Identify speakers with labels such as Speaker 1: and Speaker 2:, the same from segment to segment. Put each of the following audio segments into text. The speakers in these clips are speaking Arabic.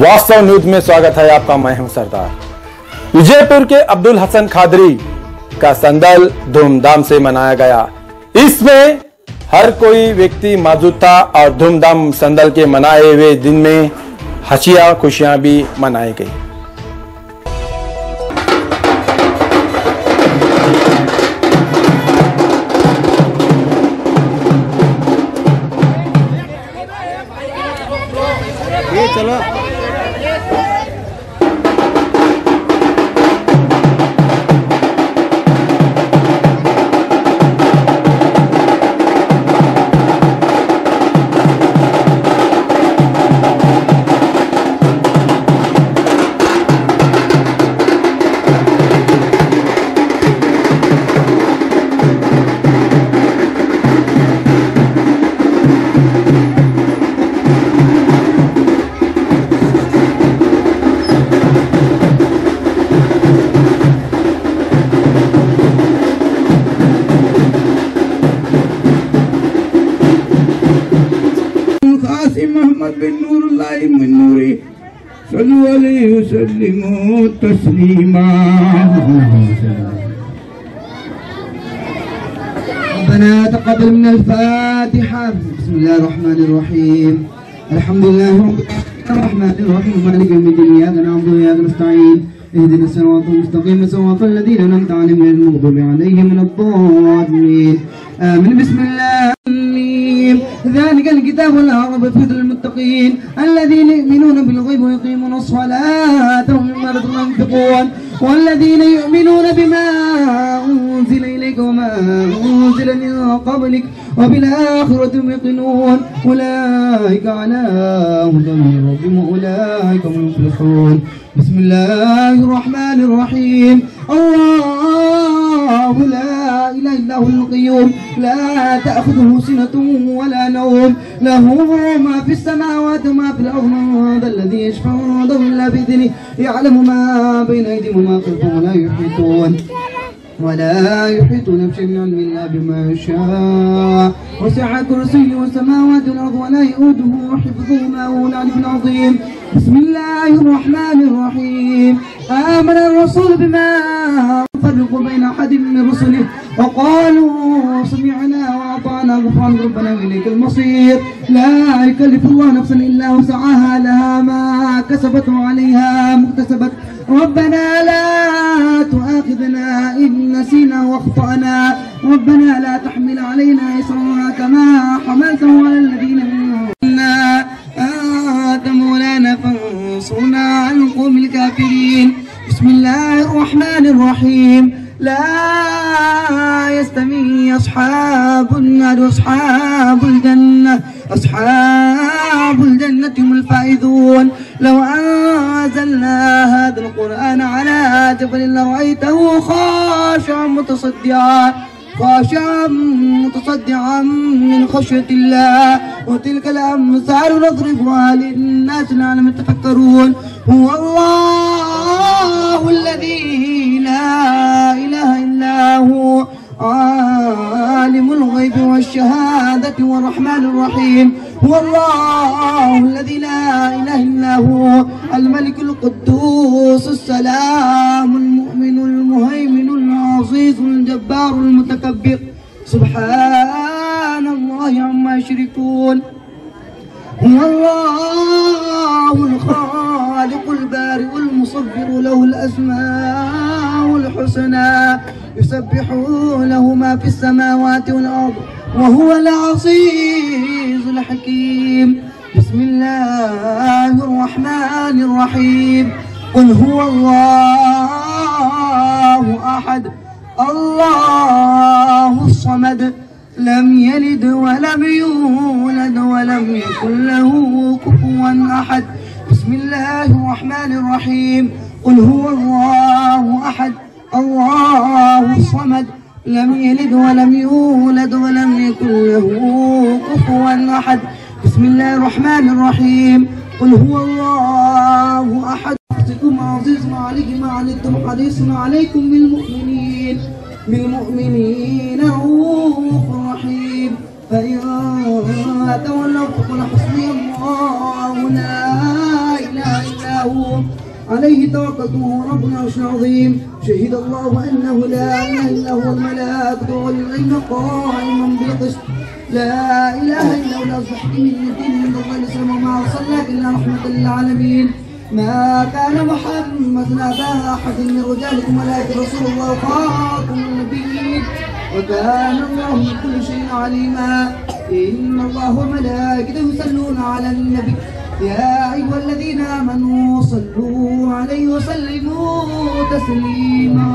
Speaker 1: واسو نیوز میں سوگت ہے آپ کا میں ہوں سردار اجے پور کے ابد الحسن کھادری کا سندل دھوم دھام سے منایا گیا اس میں ہر کوئی ویکتی ماد دھوم دھام سندل کے منائے ہوئے دن میں ہسیا خوشیاں بھی منائی گئی
Speaker 2: صلوا عليه وسلموا تسليما ربنا تقبل من الفاتحة بسم الله الرحمن الرحيم الحمد لله رب الرحمن الرحيم مالك يوم الدين إياك نعبد وإياك نستعين اهدنا الصراط المستقيم صراط الذين أنعمت عليهم غير المغضوب عليهم من الضالين آمين بسم الله ذلك الكتاب لا ريب فيه المتقين الذين يؤمنون بالغيب ويقيمون الصلاة ومما رزقناهم ينفقون والذين يؤمنون بما أنزل إليك وما أنزل من قبلك وبالآخرة يوقنون أولئك على هدى من ربهم وأولئك هم المفلحون بسم الله الرحمن الرحيم الله الله لا إله إلا هو القيوم لا تأخذه سنة ولا نوم له ما في السماوات وما في الأرض من هذا الذي يشفع عنده إلا بإذنه يعلم ما بين أيديهم وما خلفهم ولا يحيطون ولا يحيطون بشيء علم إلا بما شاء وسع كرسيه السماوات والأرض ولا يؤوده حفظهما هو العلي العظيم بسم الله الرحمن الرحيم آمن الرسول بما فرق بين أحد من رسله وقالوا سمعنا وأطعنا غفران ربنا إليك المصير لا يكلف الله نفسا إلا وسعها لها ما كسبت وعليها مكتسبت ربنا لا تؤاخذنا إن نسينا وأخطأنا ربنا لا تحمل علينا إصرا كما حملته على الذين من وانصرنا على القوم الكافرين بسم الله الرحمن الرحيم لا يستمي أصحاب النار أصحاب الجنة أصحاب الجنة هم الفائزون لو أنزلنا هذا القرآن على جبل لرأيته خاشعا متصدعا خاشعا متصدعا من خشية الله وتلك الأمثال نضربها للناس لعلهم يتفكرون هو الله الذي لا إله إلا هو عالم الغيب والشهادة والرحمن الرحيم هو الله الذي لا إله إلا هو الملك القدوس السلام المؤمن المهيمن العزيز الجبار المتكبر سبحان الله عما يشركون هو الله الخالق البارئ المصبر له الأسماء الحسنى يسبح له ما في السماوات والأرض وهو العزيز الحكيم بسم الله الرحمن الرحيم قل هو الله أحد الله لم يلد ولم يولد ولم يكن له كفوا أحد بسم الله الرحمن الرحيم قل هو الله أحد الله الصمد لم يلد ولم يولد ولم يكن له كفوا أحد بسم الله الرحمن الرحيم قل هو الله أحد عزيز عليكم ما عنتم حريص عليكم بالمؤمنين بالمؤمنين رؤوف رحيم فإن تولوا فقل حسبي الله لا إله إلا هو عليه وهو رب العرش العظيم شهد الله أنه لا إله إلا هو دول العلم قائما بالقسط لا إله إلا هو لا أصبح من الدين من الله لسلم وما صلى إلا رحمة للعالمين ما كان محمد نبا أحد من رجالكم ولكن رسول الله خاتم النبي وكان الله كل شيء عليما إن الله وملائكته يصلون على النبي يا أيها الذين آمنوا صلوا عليه وسلموا تسليما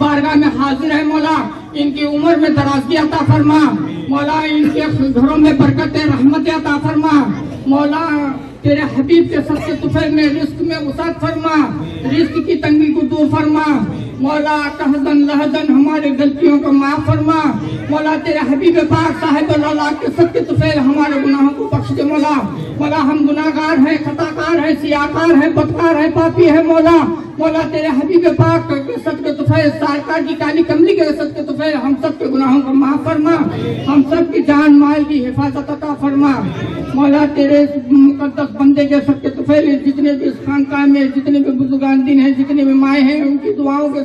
Speaker 3: بارگاہ میں حاضر ہے مولا ان کی عمر میں درازگی عطا فرما مولا ان کے گھروں میں برکت رحمت عطا فرما مولا تیرے حبیب کے سب سے تفیر میں رزق میں وسعت فرما رزق کی تنگی کو دور فرما مولا تحزن لہزن ہمارے غلطیوں کو معاف فرما مولا تیرے حبیب پاک صاحب اللہ کے سب کے تفیل ہمارے گناہوں کو بخش دے مولا مولا ہم گناہگار ہیں خطاکار ہیں سیاکار ہیں بدکار ہیں پاپی ہیں مولا مولا تیرے حبیب پاک کے سب کے تفیل سارکار کی کالی کملی کے سب کے تفیل ہم سب کے گناہوں کو معاف فرما ہم سب کی جان مال کی حفاظت عطا فرما مولا تیرے مقدس بندے کے سب کے تفیل جتنے بھی اس خانقاہ میں جتنے بھی بزرگان دین ہیں جتنے بھی مائیں ہیں ان کی دعاؤں کے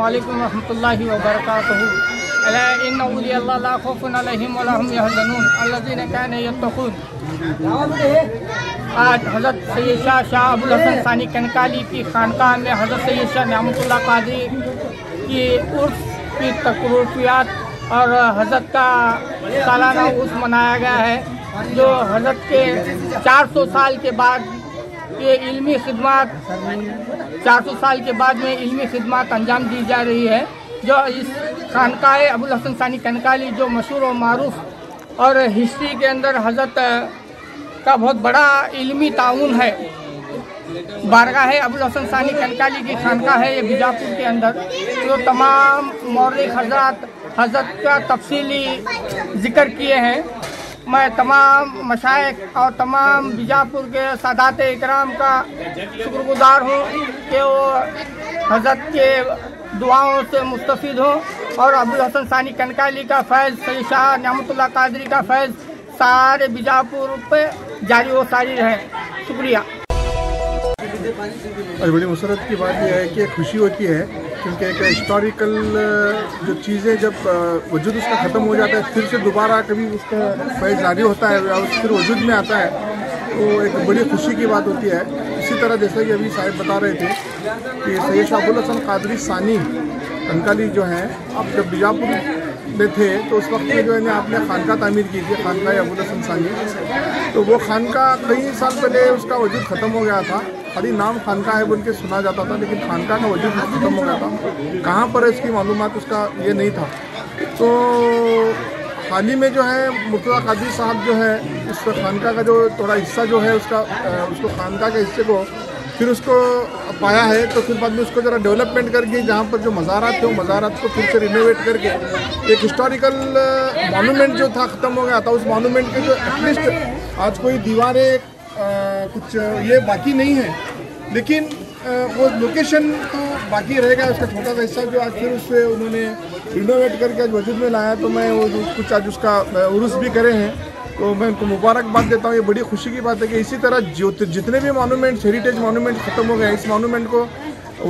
Speaker 3: وعلیکم و رحمۃ اللہ وبرکاتہ آج حضرت سید شاہ شاہ ابوالحسن ثانی کنکالی کی خانقاہ میں حضرت سید شاہ نعمت اللہ قاضی کی عرف کی تقرفات اور حضرت کا سالانہ عرف منایا گیا ہے جو حضرت کے چار سو سال کے بعد یہ علمی خدمات چار سو سال کے بعد میں علمی خدمات انجام دی جا رہی ہے جو اس خانقاہ ابوالحسن ثانی کنکالی جو مشہور و معروف اور ہسٹری کے اندر حضرت کا بہت بڑا علمی تعاون ہے بارگاہ ہے ابوالحسن ثانی کنکالی کی خانقاہ ہے یہ بجاپور کے اندر جو تمام مورک حضرات حضرت کا تفصیلی ذکر کیے ہیں میں تمام مشائق اور تمام بیجاپور کے سادات اکرام کا شکر گزار ہوں کہ وہ حضرت کے دعاؤں سے مستفید ہوں اور ابو الحسن ثانی کنکالی کا فیض شاہ نعمت اللہ قادری کا فیض سارے بیجاپور پہ جاری و ساری رہے شکریہ
Speaker 1: بڑی مسرت کی بات یہ ہے کہ خوشی ہوتی ہے کیونکہ ایک ہسٹوریکل جو چیزیں جب وجود اس کا ختم ہو جاتا ہے پھر سے دوبارہ کبھی اس کا فیض جاری ہوتا ہے پھر وجود میں آتا ہے تو ایک بڑی خوشی کی بات ہوتی ہے اسی طرح جیسا کہ ابھی صاحب بتا رہے تھے کہ سید شاہ الحسن قادری ثانی انکالی جو ہیں آپ جب بیجاپور میں تھے تو اس وقت جو ہے آپ نے خانقاہ تعمیر کی تھی خانقاہ ابوالحسن ثانی تو وہ خانقاہ کئی سال پہلے اس کا وجود ختم ہو گیا تھا خالی نام خانقاہ ہے بول کے سنا جاتا تھا لیکن خانقاہ کا وجود ختم ہو گیا تھا کہاں پر ہے اس کی معلومات اس کا یہ نہیں تھا تو حال ہی میں جو ہے مرتضیٰ قادری صاحب جو ہے اس خانقاہ کا جو تھوڑا حصہ جو ہے اس کا اس کو خانقاہ کے حصے کو پھر اس کو پایا ہے تو پھر بعد میں اس کو ذرا ڈیولپمنٹ کر کے جہاں پر جو مزارات تھے وہ مزارات کو پھر سے رینوویٹ کر کے ایک ہسٹوریکل مانومنٹ جو تھا ختم ہو گیا تھا اس مانومنٹ کے جو ایٹ لیسٹ آج کوئی دیواریں کچھ یہ باقی نہیں ہے لیکن وہ لوکیشن تو باقی رہے گا اس کا چھوٹا سا حصہ جو آج پھر اس سے انہوں نے رینوویٹ کر کے آج وجود میں لایا تو میں وہ کچھ آج اس کا عرس بھی کرے ہیں تو میں ان کو مبارکباد دیتا ہوں یہ بڑی خوشی کی بات ہے کہ اسی طرح جتنے بھی مانومنٹس ہیریٹیج مونومنٹ ختم ہو گئے ہیں اس مانومنٹ کو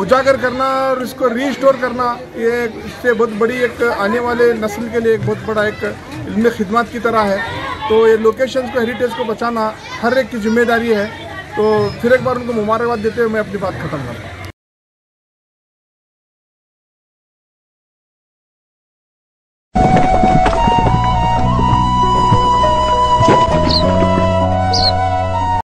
Speaker 1: اجاگر کرنا اور اس کو ری اسٹور کرنا یہ اس سے بہت بڑی ایک آنے والے نسل کے لیے ایک بہت بڑا ایک علم خدمات کی طرح ہے تو یہ لوکیشنز کو ہیریٹیج کو بچانا ہر ایک کی ذمہ داری ہے تو پھر ایک بار ان کو مبارکباد دیتے ہوئے میں اپنی بات ختم کرتا ہوں